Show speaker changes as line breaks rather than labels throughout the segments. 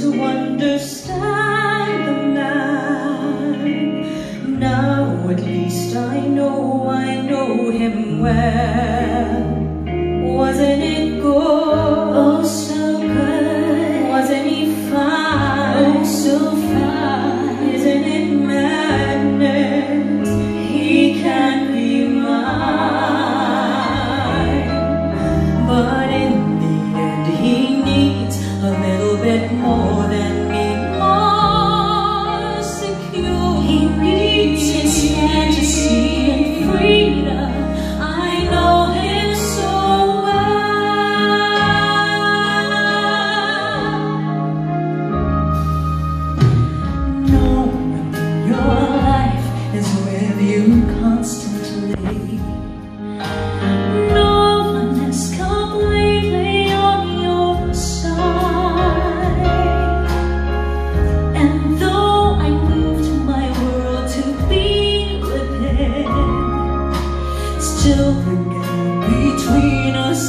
to understand the man. Now at least I know, I know him well. Wasn't it?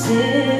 sin.